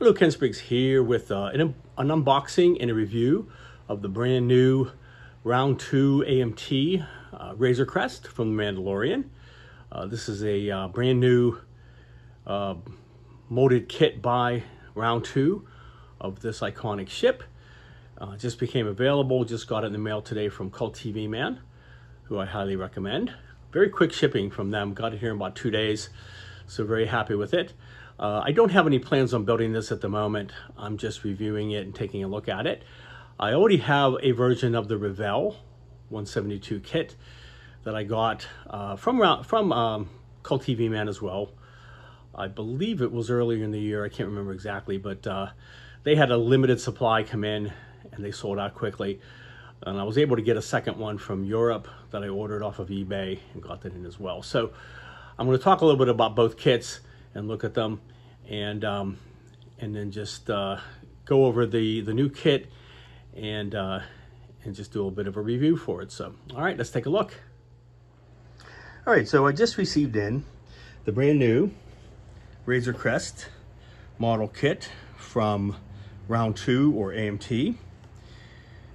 Hello, Ken Spriggs here with uh, an, an, unboxing and a review of the brand new Round 2 AMT uh, Razor Crest from The Mandalorian. Uh, this is a uh, brand new uh, molded kit by Round 2 of this iconic ship. Uh, just became available, just got it in the mail today from Cult TV Man, who I highly recommend. Very quick shipping from them, got it here in about two days, so very happy with it. Uh, I don't have any plans on building this at the moment. I'm just reviewing it and taking a look at it. I already have a version of the Revell 172 kit that I got uh, from, from um, Cult TV Man as well. I believe it was earlier in the year. I can't remember exactly, but uh, they had a limited supply come in and they sold out quickly. And I was able to get a second one from Europe that I ordered off of eBay and got that in as well. So I'm going to talk a little bit about both kits and look at them and um, and then just uh, go over the the new kit and uh, and just do a bit of a review for it. So all right, let's take a look. All right, so I just received in the brand new Razor Crest model kit from Round 2 or AMT,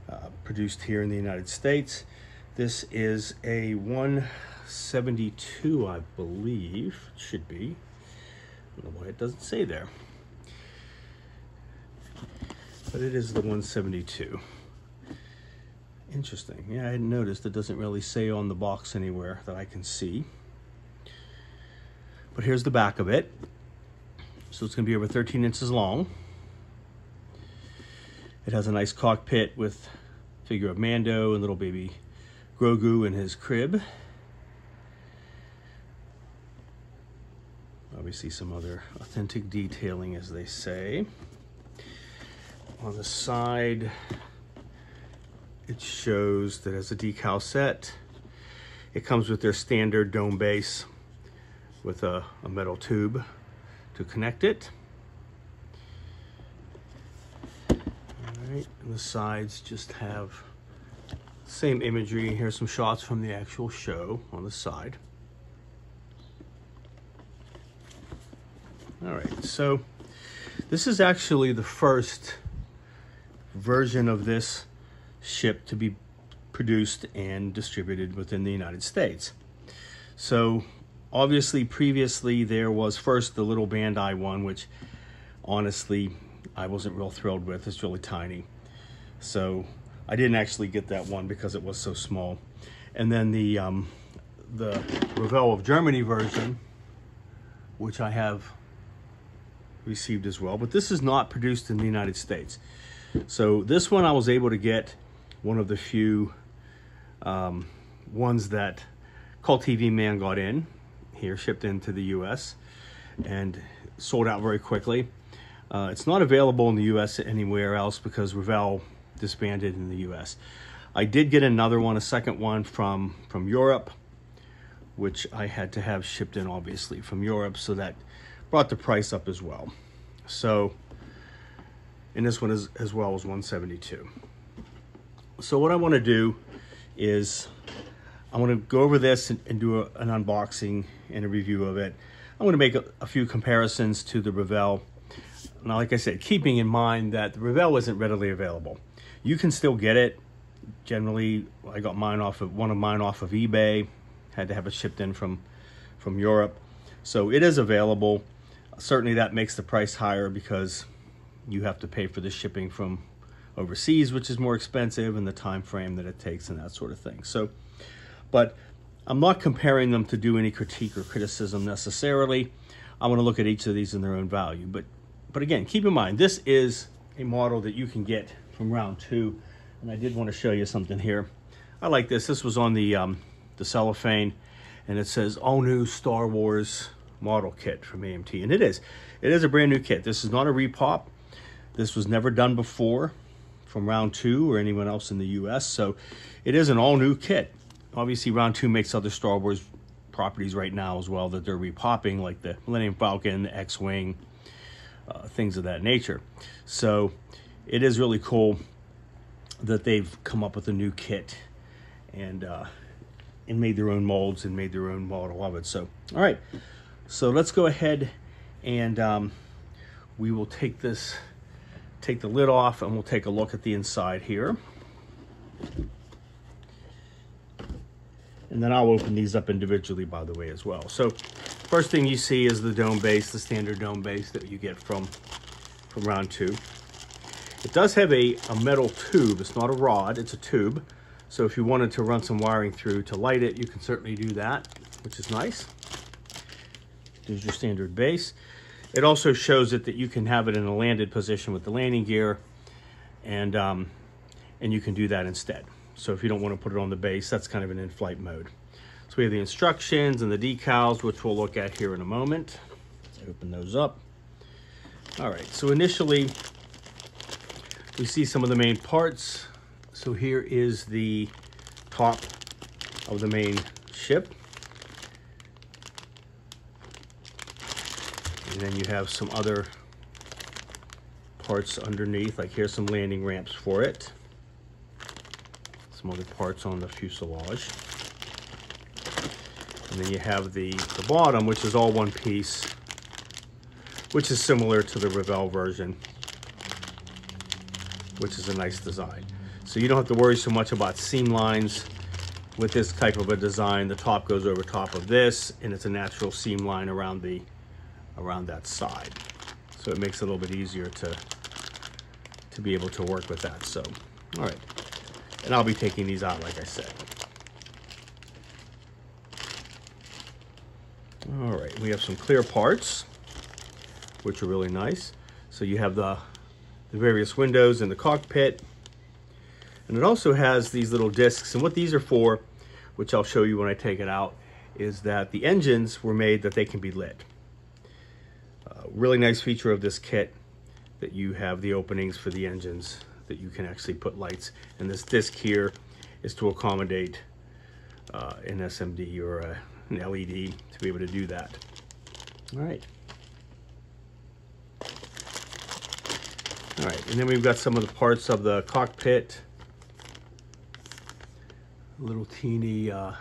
uh, produced here in the United States. This is a 172, I believe, should be. Know why it doesn't say there. But it is the 172. Interesting. Yeah, I hadn't noticed. It doesn't really say on the box anywhere that I can see. But here's the back of it. So it's going to be over 13 inches long. It has a nice cockpit with figure of Mando and little baby Grogu in his crib. Obviously some other authentic detailing as they say. On the side, it shows that as a decal set, it comes with their standard dome base with a, a metal tube to connect it. All right, and the sides just have same imagery. Here's some shots from the actual show on the side. All right, so this is actually the first version of this ship to be produced and distributed within the United States. So obviously previously there was first the little Bandai one, which honestly I wasn't real thrilled with. It's really tiny. So I didn't actually get that one because it was so small. And then the, um, the Revell of Germany version, which I have received as well, but this is not produced in the United States. So this one I was able to get one of the few um, ones that Cult TV Man got in here, shipped into the US and sold out very quickly. Uh, it's not available in the US anywhere else because Revell disbanded in the US. I did get another one, a second one from, from Europe, which I had to have shipped in obviously from Europe so that brought the price up as well. So, and this one is as well as 172. So what I want to do is I want to go over this and, and do a, an unboxing and a review of it. I'm going to make a, a few comparisons to the Revell. Now, like I said, keeping in mind that the Revell isn't readily available. You can still get it. Generally, I got mine off of one of mine off of eBay. Had to have it shipped in from from Europe. So it is available. Certainly that makes the price higher because you have to pay for the shipping from overseas, which is more expensive and the time frame that it takes and that sort of thing. So, but I'm not comparing them to do any critique or criticism necessarily. I want to look at each of these in their own value. But, but again, keep in mind, this is a model that you can get from round two. And I did want to show you something here. I like this. This was on the, um, the cellophane and it says all new Star Wars model kit from AMT. And it is. It is a brand new kit. This is not a repop. This was never done before from Round 2 or anyone else in the US. So it is an all new kit. Obviously, Round 2 makes other Star Wars properties right now as well that they're repopping, like the Millennium Falcon, the X-Wing, uh, things of that nature. So it is really cool that they've come up with a new kit and uh, and made their own molds and made their own model of it. So, all right. So let's go ahead and um, we will take this, take the lid off and we'll take a look at the inside here. And then I'll open these up individually, by the way, as well. So first thing you see is the dome base, the standard dome base that you get from, from round two. It does have a, a metal tube. It's not a rod, it's a tube. So if you wanted to run some wiring through to light it, you can certainly do that, which is nice. There's your standard base. It also shows it that you can have it in a landed position with the landing gear and, um, and you can do that instead. So if you don't want to put it on the base, that's kind of an in-flight mode. So we have the instructions and the decals, which we'll look at here in a moment. Let's open those up. All right, so initially we see some of the main parts. So here is the top of the main ship. And then you have some other parts underneath, like here's some landing ramps for it. Some other parts on the fuselage. And then you have the, the bottom, which is all one piece, which is similar to the Revell version which is a nice design. So you don't have to worry so much about seam lines with this type of a design. The top goes over top of this and it's a natural seam line around the around that side. So it makes it a little bit easier to to be able to work with that. So, all right. And I'll be taking these out, like I said. All right, we have some clear parts, which are really nice. So you have the the various windows in the cockpit. And it also has these little discs. And what these are for, which I'll show you when I take it out, is that the engines were made that they can be lit. Really nice feature of this kit that you have the openings for the engines that you can actually put lights. And this disc here is to accommodate uh, an SMD or a, an LED to be able to do that. All right. All right, and then we've got some of the parts of the cockpit. A little teeny uh,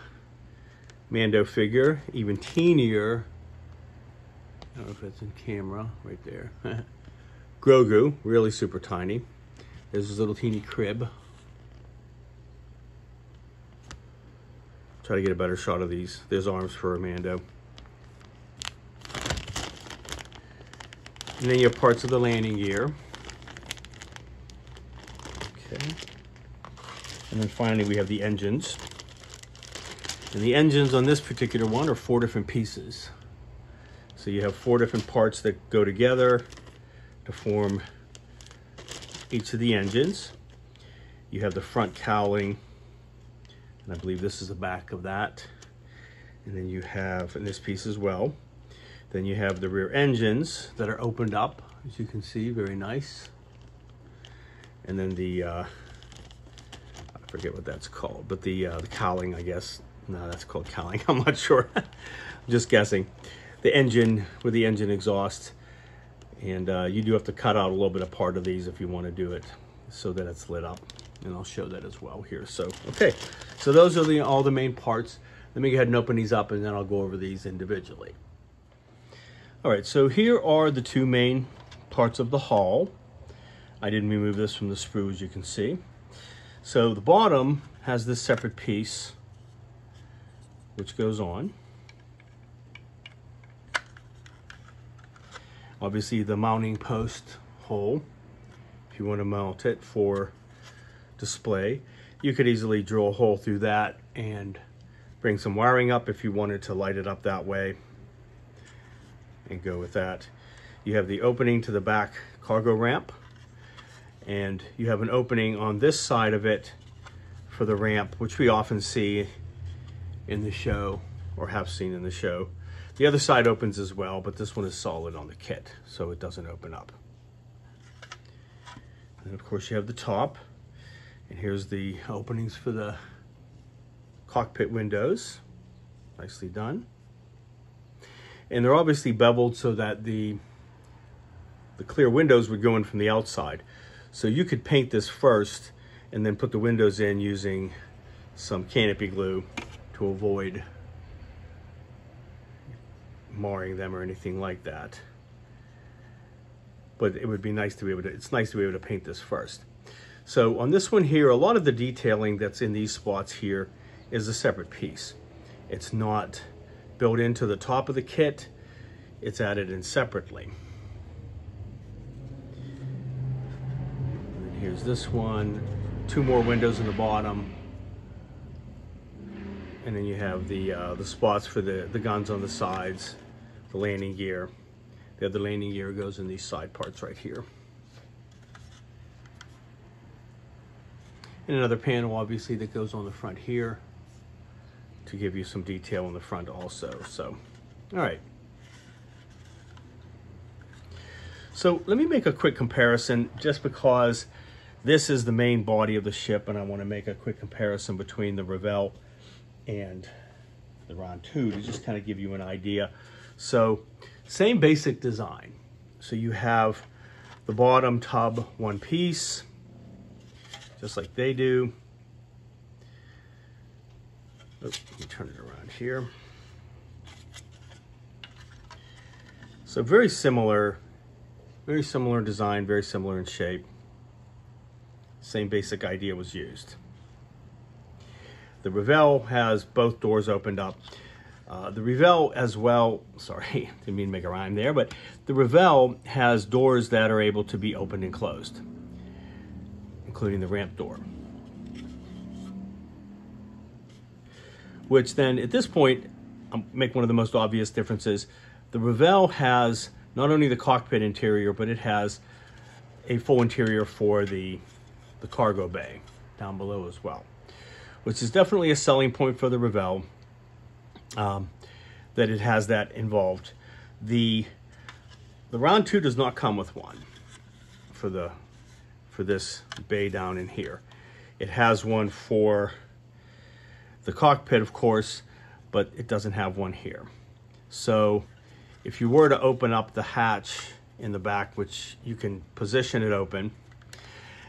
Mando figure, even teenier. I don't know if it's in camera, right there. Grogu, really super tiny. There's his little teeny crib. Try to get a better shot of these. There's arms for Mando. And then you have parts of the landing gear. Okay. And then finally we have the engines. And the engines on this particular one are four different pieces. So you have four different parts that go together to form each of the engines. You have the front cowling, and I believe this is the back of that. And then you have, in this piece as well, then you have the rear engines that are opened up, as you can see, very nice and then the uh, I forget what that's called, but the uh, the cowling, I guess. No, that's called cowling. I'm not sure. I'm just guessing. The engine with the engine exhaust, and uh, you do have to cut out a little bit of part of these if you want to do it so that it's lit up. And I'll show that as well here. So okay, so those are the all the main parts. Let me go ahead and open these up, and then I'll go over these individually. All right, so here are the two main parts of the hull. I didn't remove this from the sprue as you can see. So the bottom has this separate piece which goes on. Obviously the mounting post hole, if you want to mount it for display, you could easily drill a hole through that and bring some wiring up if you wanted to light it up that way and go with that. You have the opening to the back cargo ramp and you have an opening on this side of it for the ramp, which we often see in the show or have seen in the show. The other side opens as well, but this one is solid on the kit, so it doesn't open up. And of course you have the top, and here's the openings for the cockpit windows. Nicely done. And they're obviously beveled so that the, the clear windows would go in from the outside. So you could paint this first and then put the windows in using some canopy glue to avoid marring them or anything like that. but it would be nice to be able to, it's nice to be able to paint this first. So on this one here, a lot of the detailing that's in these spots here is a separate piece. It's not built into the top of the kit, it's added in separately. And here's this one, two more windows in the bottom. And then you have the uh, the spots for the, the guns on the sides, the landing gear. The other landing gear goes in these side parts right here. And another panel, obviously, that goes on the front here to give you some detail on the front also. So, all right. So let me make a quick comparison just because this is the main body of the ship and I want to make a quick comparison between the Revell and the Round 2 to just kind of give you an idea. So same basic design. So you have the bottom tub one piece, just like they do. Oh, let me turn it around here. So very similar, very similar design, very similar in shape. Same basic idea was used. The Revell has both doors opened up. Uh, the Revell as well, sorry, didn't mean to make a rhyme there, but the Revell has doors that are able to be opened and closed, including the ramp door. Which then, at this point, I'll make one of the most obvious differences. The Revell has not only the cockpit interior, but it has a full interior for the, the cargo bay down below as well, which is definitely a selling point for the Revell um, that it has that involved. The the round 2 does not come with one for the for this bay down in here. It has one for the cockpit, of course, but it doesn't have one here. So if you were to open up the hatch in the back, which you can position it open,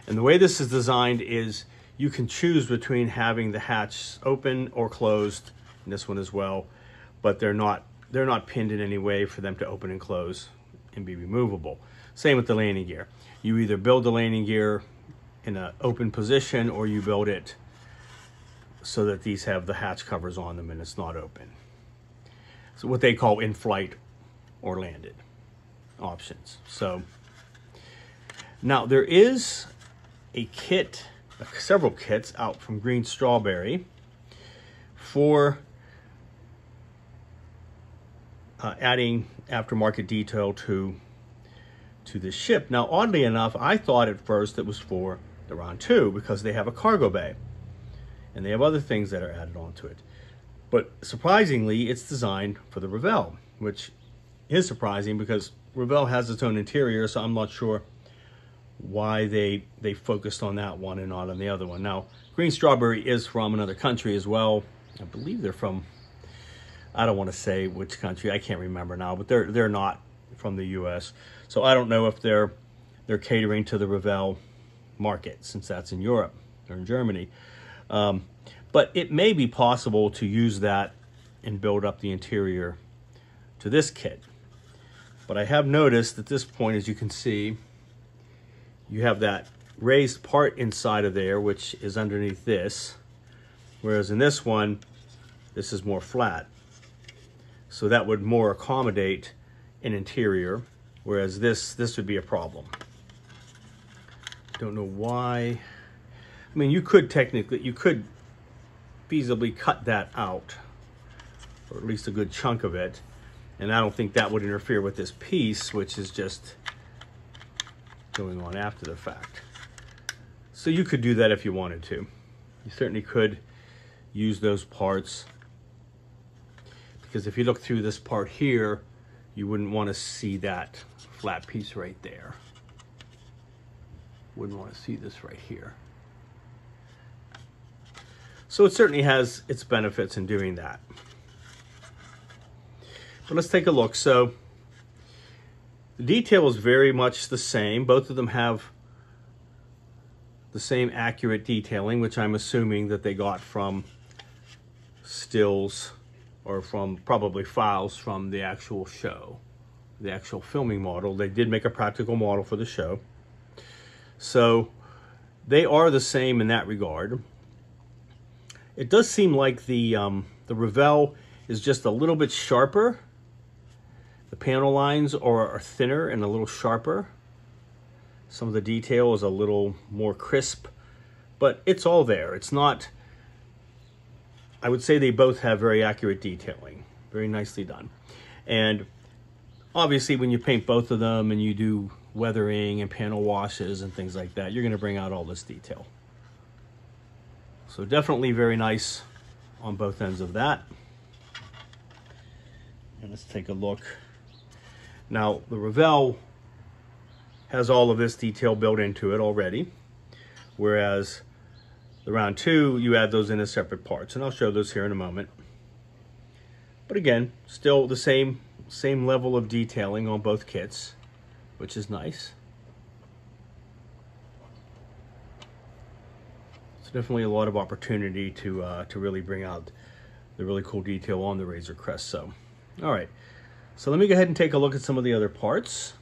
and the way this is designed is you can choose between having the hatch open or closed and this one as well, but they're not they're not pinned in any way for them to open and close and be removable. Same with the landing gear. You either build the landing gear in an open position or you build it so that these have the hatch covers on them and it's not open. So what they call in-flight or landed options. So now there is a kit, several kits out from Green Strawberry for uh, adding aftermarket detail to to this ship. Now, oddly enough, I thought at first it was for the Round 2 because they have a cargo bay and they have other things that are added onto it. But surprisingly, it's designed for the Revell, which is surprising because Revell has its own interior, so I'm not sure why they they focused on that one and not on the other one. Now, Green Strawberry is from another country as well. I believe they're from I don't want to say which country. I can't remember now, but they're they're not from the U.S. So I don't know if they're they're catering to the Revell market since that's in Europe or in Germany. Um, but it may be possible to use that and build up the interior to this kit. But I have noticed at this point, as you can see, you have that raised part inside of there, which is underneath this. Whereas in this one, this is more flat. So that would more accommodate an interior, whereas this, this would be a problem. Don't know why. I mean, you could technically, you could feasibly cut that out, or at least a good chunk of it. And I don't think that would interfere with this piece, which is just going on after the fact. So you could do that if you wanted to. You certainly could use those parts because if you look through this part here, you wouldn't want to see that flat piece right there. Wouldn't want to see this right here. So it certainly has its benefits in doing that. But let's take a look. So the detail is very much the same. Both of them have the same accurate detailing, which I'm assuming that they got from stills or from probably files from the actual show the actual filming model. They did make a practical model for the show. So they are the same in that regard. It does seem like the um, the Revell is just a little bit sharper. The panel lines are, are thinner and a little sharper. Some of the detail is a little more crisp, but it's all there. It's not, I would say they both have very accurate detailing. Very nicely done. And obviously when you paint both of them and you do weathering and panel washes and things like that, you're gonna bring out all this detail. So definitely very nice on both ends of that. And let's take a look. Now the Revell has all of this detail built into it already, whereas the round two, you add those in as separate parts, and I'll show those here in a moment. But again, still the same, same level of detailing on both kits, which is nice. It's definitely a lot of opportunity to, uh, to really bring out the really cool detail on the Razor Crest. So, all right. So let me go ahead and take a look at some of the other parts.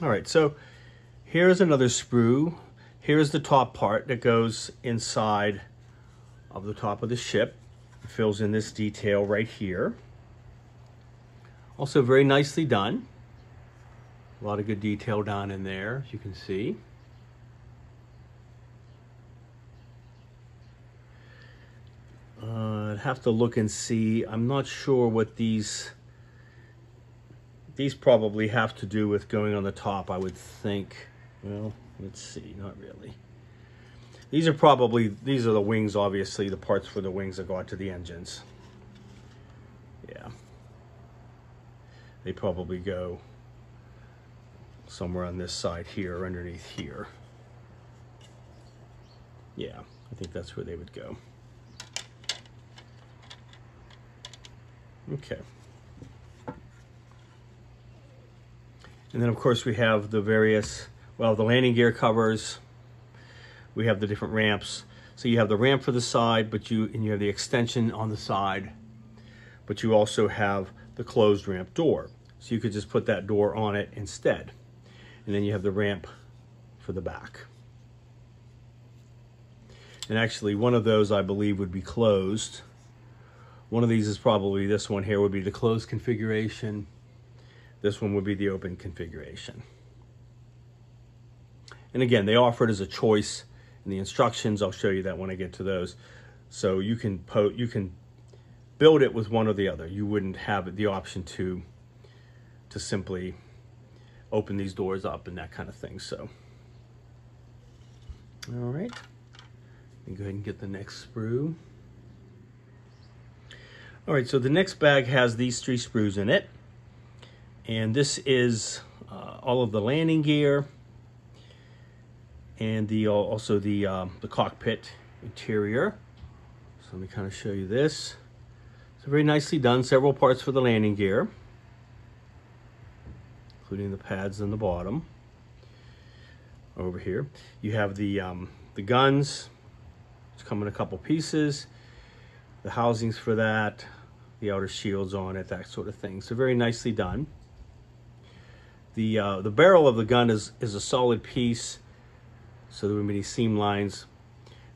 All right, so here's another sprue. Here's the top part that goes inside of the top of the ship. It fills in this detail right here. Also very nicely done. A lot of good detail down in there, as you can see. Uh, I'd have to look and see. I'm not sure what these these probably have to do with going on the top, I would think. Well, let's see, not really. These are probably, these are the wings, obviously, the parts for the wings that go out to the engines. Yeah. They probably go somewhere on this side here, underneath here. Yeah, I think that's where they would go. Okay. And then of course we have the various, well, the landing gear covers. We have the different ramps. So you have the ramp for the side, but you, and you have the extension on the side, but you also have the closed ramp door. So you could just put that door on it instead. And then you have the ramp for the back. And actually one of those I believe would be closed. One of these is probably this one here would be the closed configuration. This one would be the open configuration. And again, they offer it as a choice in the instructions. I'll show you that when I get to those. So you can po you can build it with one or the other. You wouldn't have the option to to simply open these doors up and that kind of thing. So, all right. Me go ahead and get the next sprue. All right, so the next bag has these three sprues in it. And this is uh, all of the landing gear and the uh, also the, um, the cockpit interior. So let me kind of show you this. So very nicely done, several parts for the landing gear, including the pads on the bottom. Over here, you have the, um, the guns, which come in a couple pieces, the housings for that, the outer shields on it, that sort of thing. So very nicely done. The, uh, the barrel of the gun is, is a solid piece, so there won't be any seam lines.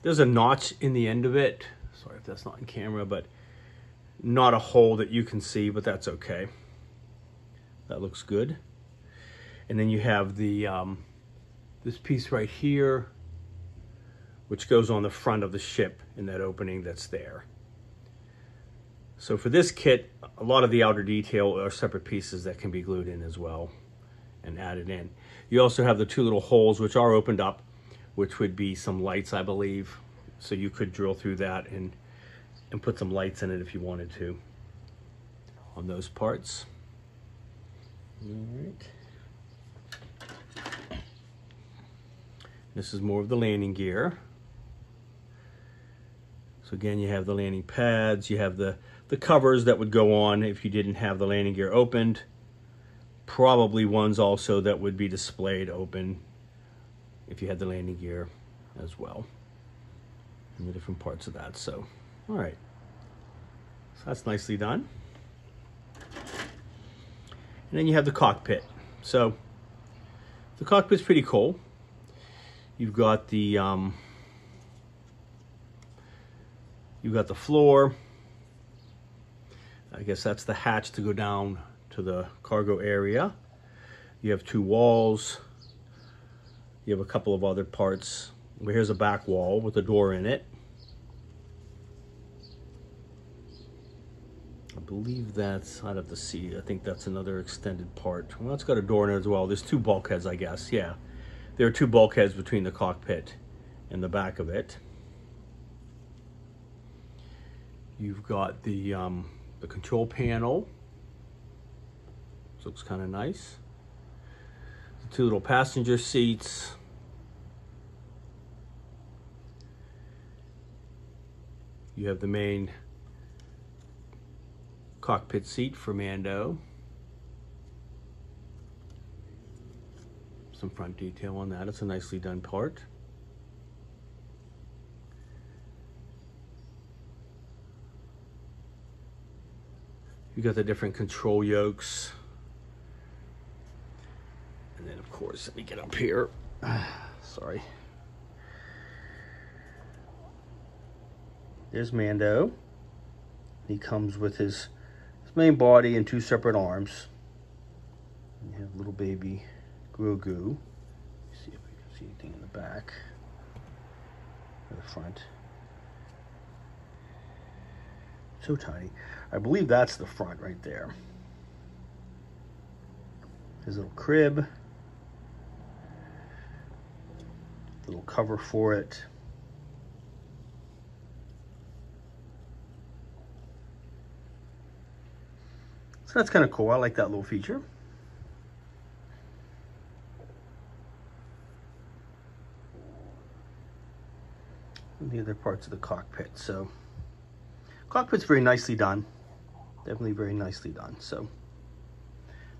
There's a notch in the end of it. Sorry if that's not in camera, but not a hole that you can see, but that's okay. That looks good. And then you have the um, this piece right here, which goes on the front of the ship in that opening that's there. So for this kit, a lot of the outer detail are separate pieces that can be glued in as well and added in. You also have the two little holes which are opened up, which would be some lights, I believe. So you could drill through that and, and put some lights in it if you wanted to on those parts. All right. This is more of the landing gear. So again, you have the landing pads, you have the, the covers that would go on if you didn't have the landing gear opened probably ones also that would be displayed open if you had the landing gear as well and the different parts of that so all right so that's nicely done And then you have the cockpit. So the cockpit's pretty cool. You've got the um, you've got the floor. I guess that's the hatch to go down to the cargo area. You have two walls. You have a couple of other parts. Here's a back wall with a door in it. I believe that's, I'd have to see, I think that's another extended part. Well, it's got a door in it as well. There's two bulkheads, I guess, yeah. There are two bulkheads between the cockpit and the back of it. You've got the, um, the control panel. This looks kind of nice. Two little passenger seats. You have the main cockpit seat for Mando. Some front detail on that. It's a nicely done part. You got the different control yokes. And then of course, let me get up here. Sorry. There's Mando. He comes with his, his main body and two separate arms. You have little baby Grogu. See if we can see anything in the back or the front. So tiny. I believe that's the front right there. His little crib. Little cover for it. So that's kind of cool. I like that little feature. And the other parts of the cockpit. So cockpit's very nicely done. Definitely very nicely done. So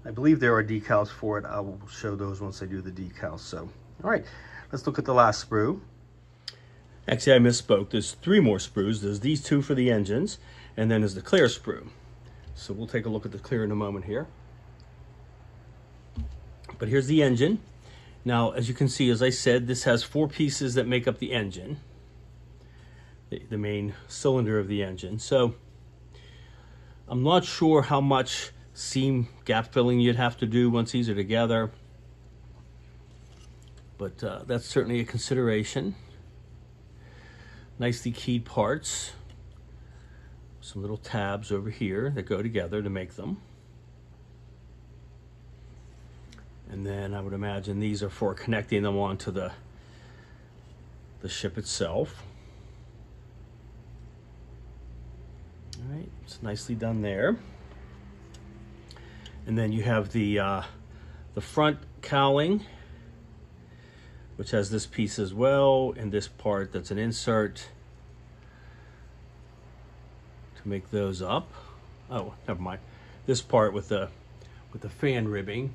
I believe there are decals for it. I will show those once I do the decals. So, all right, let's look at the last sprue. Actually, I misspoke. There's three more sprues. There's these two for the engines, and then there's the clear sprue. So we'll take a look at the clear in a moment here. But here's the engine. Now, as you can see, as I said, this has four pieces that make up the engine, the, the main cylinder of the engine. So I'm not sure how much seam gap filling you'd have to do once these are together, but uh, that's certainly a consideration. Nicely keyed parts some little tabs over here that go together to make them. And then I would imagine these are for connecting them onto the, the ship itself. All right, it's nicely done there. And then you have the, uh, the front cowling, which has this piece as well, and this part that's an insert to make those up. Oh, never mind. This part with the with the fan ribbing.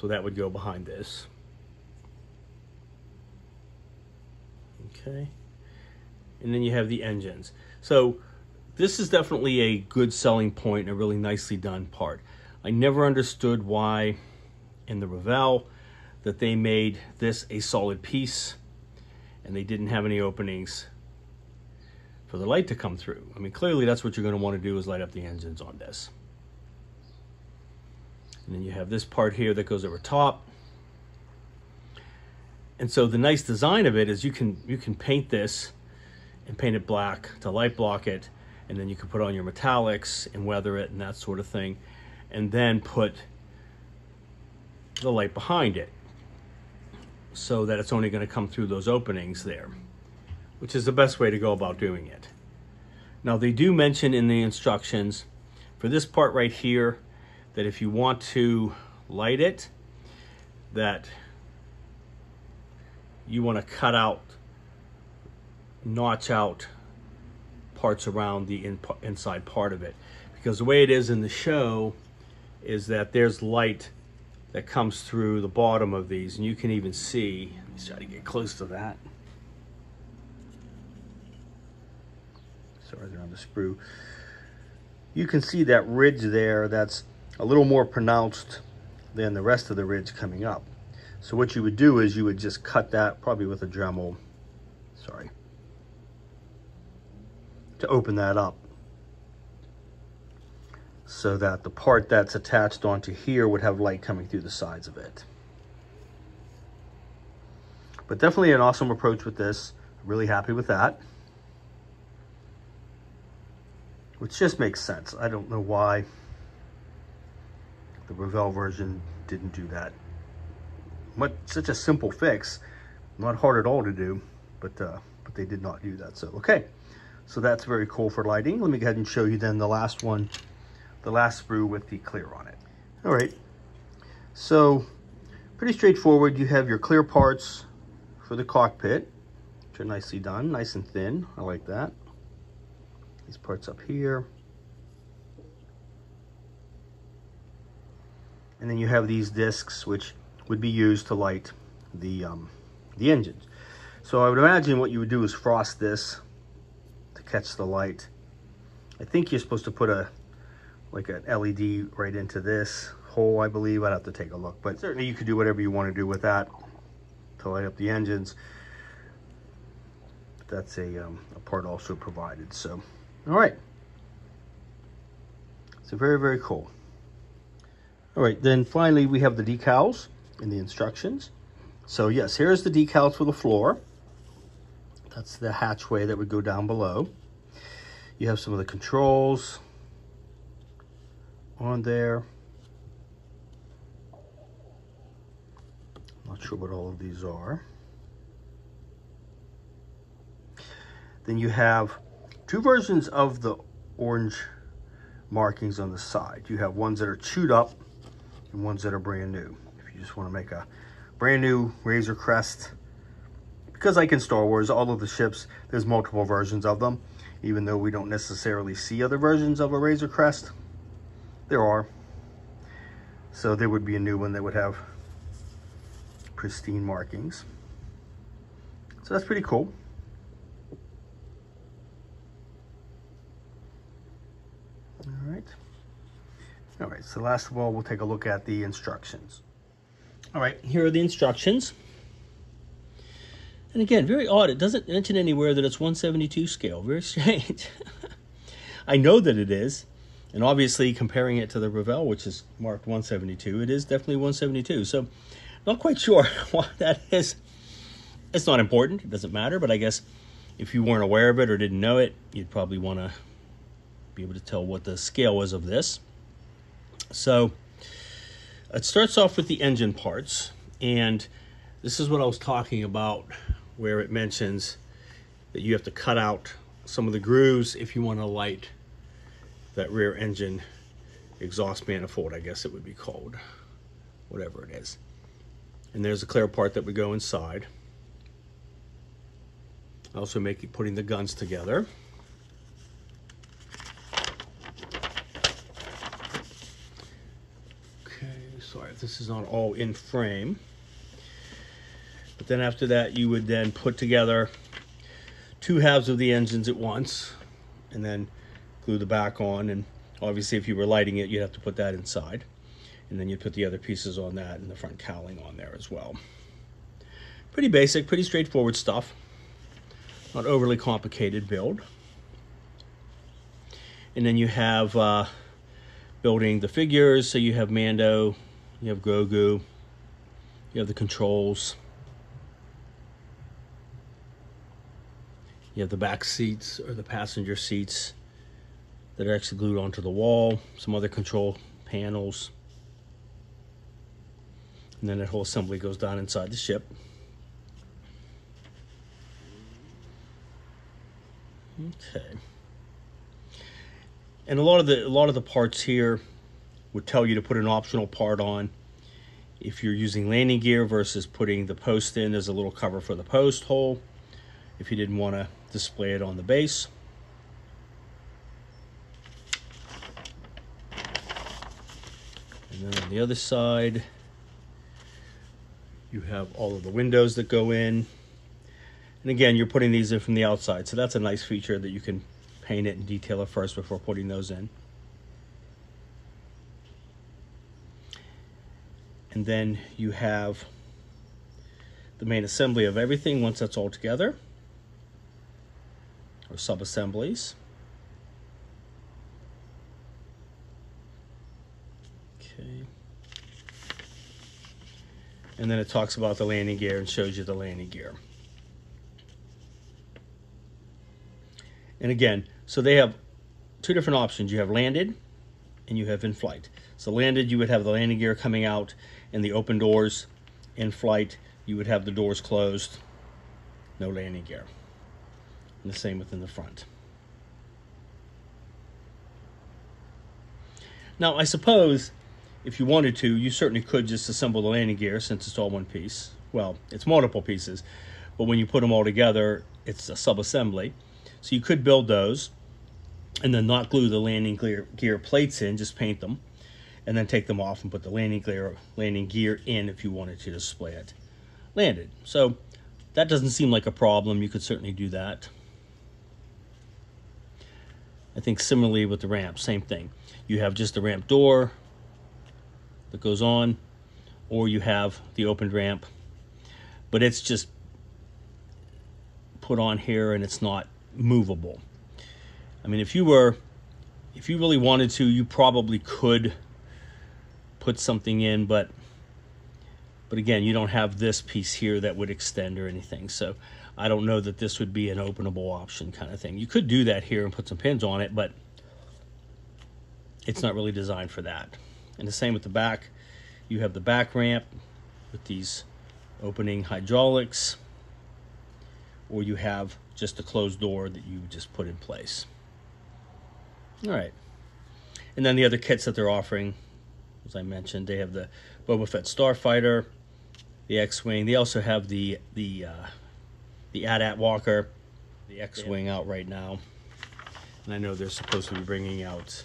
So that would go behind this. Okay. And then you have the engines. So this is definitely a good selling point and a really nicely done part. I never understood why in the Revell that they made this a solid piece and they didn't have any openings for the light to come through. I mean, clearly that's what you're going to want to do is light up the engines on this. And then you have this part here that goes over top. And so the nice design of it is you can you can paint this and paint it black to light block it, and then you can put on your metallics and weather it and that sort of thing, and then put the light behind it so that it's only going to come through those openings there, which is the best way to go about doing it. Now they do mention in the instructions for this part right here that if you want to light it, that you want to cut out, notch out parts around the in, inside part of it. Because the way it is in the show is that there's light that comes through the bottom of these. And you can even see, let me try to get close to that. Sorry, they're on the sprue. you can see that ridge there that's a little more pronounced than the rest of the ridge coming up. So what you would do is you would just cut that probably with a Dremel, sorry, to open that up so that the part that's attached onto here would have light coming through the sides of it. But definitely an awesome approach with this. Really happy with that. Which just makes sense. I don't know why the Revell version didn't do that. What such a simple fix, not hard at all to do, but uh, but they did not do that. So okay, so that's very cool for lighting. Let me go ahead and show you then the last one, the last sprue with the clear on it. All right, so pretty straightforward. You have your clear parts for the cockpit, which are nicely done, nice and thin. I like that. These parts up here. And then you have these discs, which would be used to light the, um, the engines. So I would imagine what you would do is frost this to catch the light. I think you're supposed to put a like an LED right into this hole, I believe. I'd have to take a look, but certainly you could do whatever you want to do with that to light up the engines. But that's a, um, a part also provided. So, all right. So very, very cool. All right, then finally we have the decals in the instructions. So yes, here's the decals for the floor. That's the hatchway that would go down below. You have some of the controls on there. Not sure what all of these are. Then you have two versions of the orange markings on the side. You have ones that are chewed up and ones that are brand new. If you just want to make a brand new Razor Crest, because like in Star Wars, all of the ships, there's multiple versions of them, even though we don't necessarily see other versions of a Razor Crest. There are. So there would be a new one that would have pristine markings. So that's pretty cool. All right. All right, so last of all, we'll take a look at the instructions. All right, here are the instructions. And again, very odd. It doesn't mention anywhere that it's 172 scale. Very strange. I know that it is. And obviously, comparing it to the Revell, which is marked 172, it is definitely 172. So, not quite sure why that is. It's not important. It doesn't matter. But I guess if you weren't aware of it or didn't know it, you'd probably want to be able to tell what the scale was of this. So it starts off with the engine parts, and this is what I was talking about, where it mentions that you have to cut out some of the grooves if you want to light that rear engine exhaust manifold, I guess it would be called, whatever it is. And there's a clear part that would go inside. Also making putting the guns together. Okay, sorry this is not all in frame. But then after that, you would then put together two halves of the engines at once and then glue the back on. And obviously if you were lighting it, you'd have to put that inside. And then you'd put the other pieces on that and the front cowling on there as well. Pretty basic, pretty straightforward stuff. Not overly complicated build. And then you have uh, building the figures. So you have Mando, you have Grogu. You have the controls. You have the back seats or the passenger seats that are actually glued onto the wall. Some other control panels. And then that whole assembly goes down inside the ship. Okay. And a lot of the a lot of the parts here would tell you to put an optional part on. If you're using landing gear versus putting the post in, there's a little cover for the post hole if you didn't want to display it on the base. And then on the other side, you have all of the windows that go in. And again, you're putting these in from the outside. So that's a nice feature that you can paint it and detail it first before putting those in. And then you have the main assembly of everything once that's all together or sub-assemblies. And then it talks about the landing gear and shows you the landing gear. And again, so they have two different options. You have landed and you have in flight. So landed, you would have the landing gear coming out and the open doors. In flight, you would have the doors closed, no landing gear. And the same within the front. Now, I suppose if you wanted to, you certainly could just assemble the landing gear since it's all one piece. Well, it's multiple pieces, but when you put them all together, it's a sub-assembly. So you could build those and then not glue the landing gear, gear plates in, just paint them, and then take them off and put the landing gear, landing gear in if you wanted to display it landed. So that doesn't seem like a problem. You could certainly do that. I think similarly with the ramp, same thing. You have just the ramp door that goes on, or you have the opened ramp, but it's just put on here and it's not movable. I mean, if you were, if you really wanted to, you probably could put something in, but but again, you don't have this piece here that would extend or anything. So I don't know that this would be an openable option kind of thing. You could do that here and put some pins on it, but it's not really designed for that. And the same with the back. You have the back ramp with these opening hydraulics, or you have just a closed door that you just put in place. All right. And then the other kits that they're offering, as I mentioned, they have the Boba Fett Starfighter, the X-Wing. They also have the the uh, the AT-AT Walker, the X-Wing out right now. And I know they're supposed to be bringing out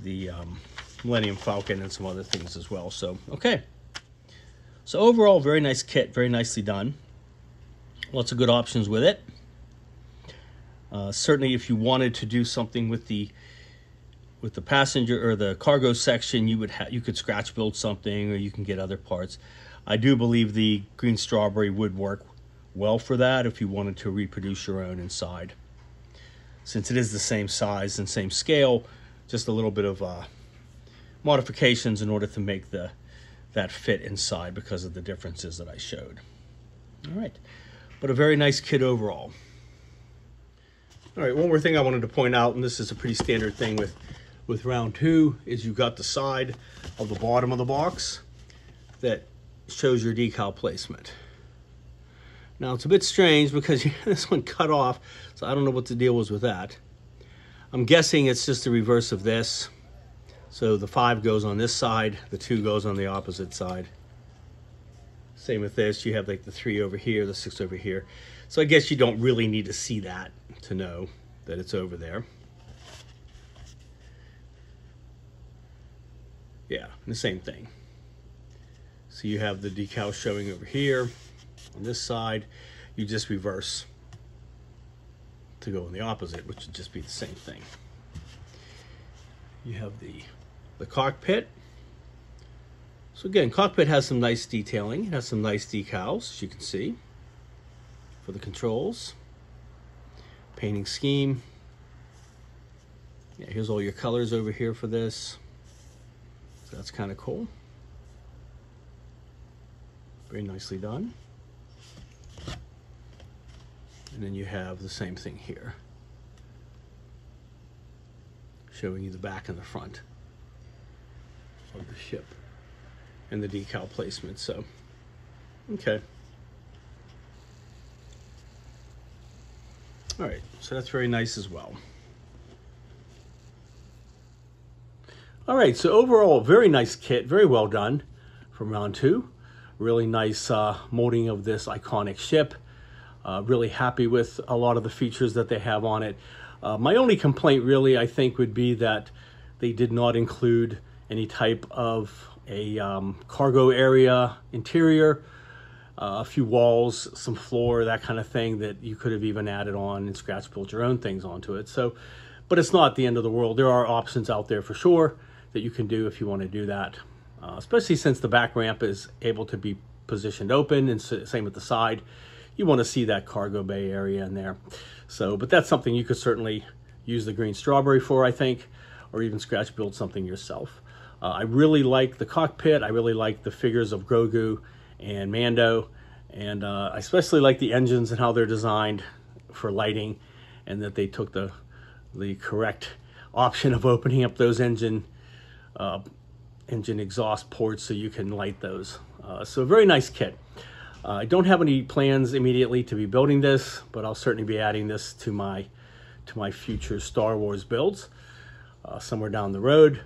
the um, Millennium Falcon and some other things as well. So, okay. So overall, very nice kit, very nicely done. Lots of good options with it. Uh, certainly, if you wanted to do something with the with the passenger or the cargo section, you would have you could scratch build something, or you can get other parts. I do believe the Green Strawberry would work well for that if you wanted to reproduce your own inside. Since it is the same size and same scale, just a little bit of uh, modifications in order to make the that fit inside because of the differences that I showed. All right, but a very nice kit overall. All right, one more thing I wanted to point out, and this is a pretty standard thing with with Round 2 is you've got the side of the bottom of the box that shows your decal placement. Now it's a bit strange because this one cut off, so I don't know what the deal was with that. I'm guessing it's just the reverse of this. So the five goes on this side, the two goes on the opposite side. Same with this, you have like the three over here, the six over here. So I guess you don't really need to see that to know that it's over there. Yeah, the same thing. So you have the decal showing over here on this side. You just reverse to go in the opposite, which would just be the same thing. You have the, the cockpit. So again, cockpit has some nice detailing. It has some nice decals, as you can see, for the controls. Painting scheme. Yeah, here's all your colors over here for this that's kind of cool. Very nicely done. And then you have the same thing here. Showing you the back and the front of the ship and the decal placement. So, okay. All right, so that's very nice as well. All right, so overall, very nice kit, very well done from Round 2. Really nice uh, molding of this iconic ship. Uh, really happy with a lot of the features that they have on it. Uh, my only complaint really, I think, would be that they did not include any type of a um, cargo area interior, uh, a few walls, some floor, that kind of thing that you could have even added on and scratch built your own things onto it. So, but it's not the end of the world. There are options out there for sure that you can do if you want to do that. uh, especially since the back ramp is able to be positioned open and same with the side. You want to see that cargo bay area in there. So, but that's something you could certainly use the Green Strawberry for, I think, or even scratch build something yourself. Uh, I really like the cockpit. I really like the figures of Grogu and Mando. And uh, I especially like the engines and how they're designed for lighting and that they took the, the correct option of opening up those engine uh, engine exhaust ports so you can light those. Uh, so a very nice kit. Uh, I don't have any plans immediately to be building this, but I'll certainly be adding this to my to my future Star Wars builds uh, somewhere down the road.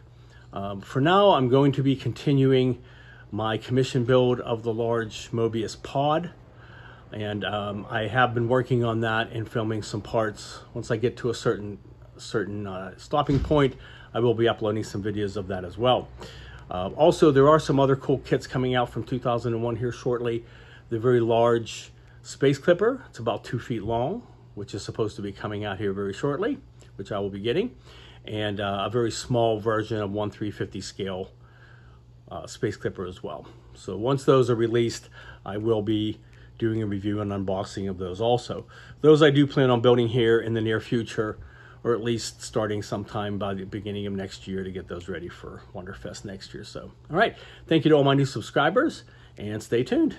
Um, for now, I'm going to be continuing my commission build of the large Moebius pod. And um, I have been working on that and filming some parts. Once I get to a certain certain uh, stopping point, I will be uploading some videos of that as well. Uh, also, there are some other cool kits coming out from 2001 here shortly. The very large Space Clipper, it's about two feet long, which is supposed to be coming out here very shortly, which I will be getting. And uh, a very small version of 1 350 scale uh, Space Clipper as well. So once those are released, I will be doing a review and unboxing of those also. Those I do plan on building here in the near future, or at least starting sometime by the beginning of next year to get those ready for Wonderfest next year. So, all right, thank you to all my new subscribers, and stay tuned.